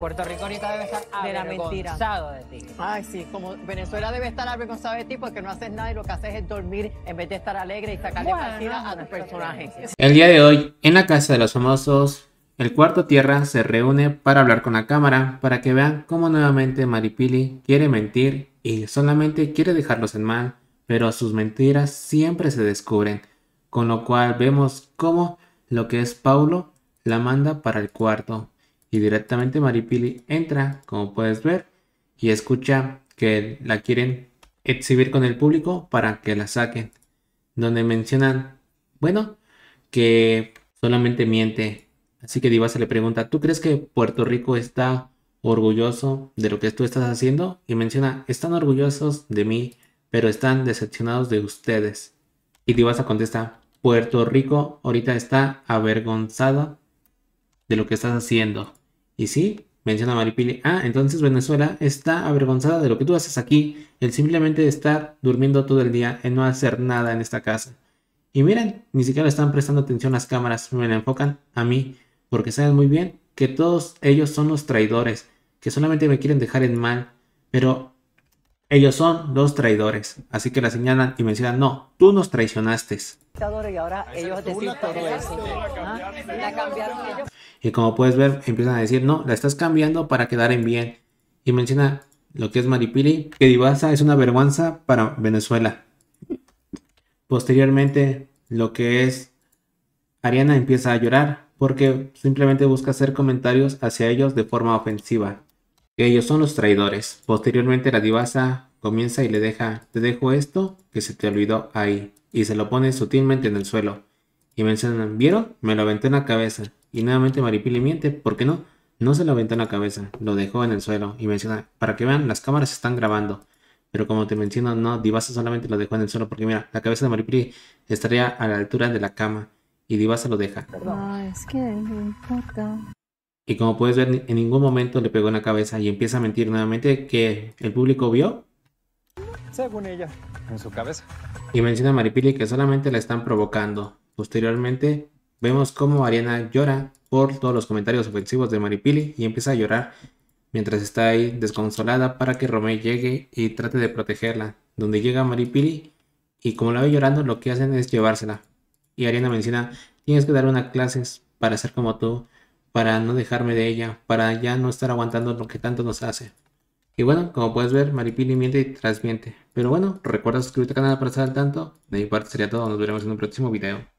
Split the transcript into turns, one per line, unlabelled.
Puerto Rico ahorita debe estar
De la mentira.
avergonzado de ti.
Ay, sí, como Venezuela debe estar avergonzada de ti porque no haces nada y lo que haces es dormir en vez de estar alegre y sacarle
Bueno,
partida a tu
nuestro
personaje.
El día de hoy, en la casa de los famosos, el cuarto tierra se reúne para hablar con la cámara para que vean cómo nuevamente Maripili quiere mentir y solamente quiere dejarlos en mal, pero sus mentiras siempre se descubren, con lo cual vemos cómo lo que es Paulo la manda para el cuarto y directamente Maripili entra, como puedes ver, y escucha que la quieren exhibir con el público para que la saquen, donde mencionan, bueno, que solamente miente. Así que Divasa le pregunta, ¿tú crees que Puerto Rico está orgulloso de lo que tú estás haciendo? Y menciona, están orgullosos de mí, pero están decepcionados de ustedes. Y Divasa contesta, Puerto Rico ahorita está avergonzada de lo que estás haciendo. Y sí, menciona Maripili, ah, entonces Venezuela está avergonzada de lo que tú haces aquí, el simplemente estar durmiendo todo el día, en no hacer nada en esta casa. Y miren, ni siquiera están prestando atención las cámaras, me la enfocan a mí, porque saben muy bien que todos ellos son los traidores, que solamente me quieren dejar en mal, pero ellos son los traidores. Así que la señalan y mencionan, no, tú nos traicionaste.
Y ahora ellos decir todo eso. Ah, La cambiaron ellos.
Y como puedes ver, empiezan a decir, no, la estás cambiando para quedar en bien. Y menciona lo que es Maripili, que Divasa es una vergüenza para Venezuela. Posteriormente, lo que es Ariana empieza a llorar porque simplemente busca hacer comentarios hacia ellos de forma ofensiva. Que ellos son los traidores. Posteriormente, la Divasa comienza y le deja, te dejo esto que se te olvidó ahí. Y se lo pone sutilmente en el suelo. Y mencionan, ¿vieron? Me lo aventé en la cabeza. Y nuevamente Maripili miente, ¿por qué no? No se lo aventó en la cabeza, lo dejó en el suelo y menciona, para que vean, las cámaras están grabando. Pero como te menciono, no, Divasa solamente lo dejó en el suelo porque mira, la cabeza de Maripili estaría a la altura de la cama y Divasa lo deja.
No, es que no importa.
Y como puedes ver, en ningún momento le pegó en la cabeza y empieza a mentir nuevamente que el público vio
Según ella, en su cabeza.
y menciona a Maripili que solamente la están provocando. Posteriormente, vemos cómo Ariana llora por todos los comentarios ofensivos de Maripili y empieza a llorar mientras está ahí desconsolada para que Romeo llegue y trate de protegerla. Donde llega Maripili y como la ve llorando, lo que hacen es llevársela. Y Ariana menciona, tienes que dar unas clases para ser como tú, para no dejarme de ella, para ya no estar aguantando lo que tanto nos hace. Y bueno, como puedes ver, Maripili miente y transmiente. Pero bueno, recuerda suscribirte al canal para estar al tanto. De mi parte sería todo, nos veremos en un próximo video.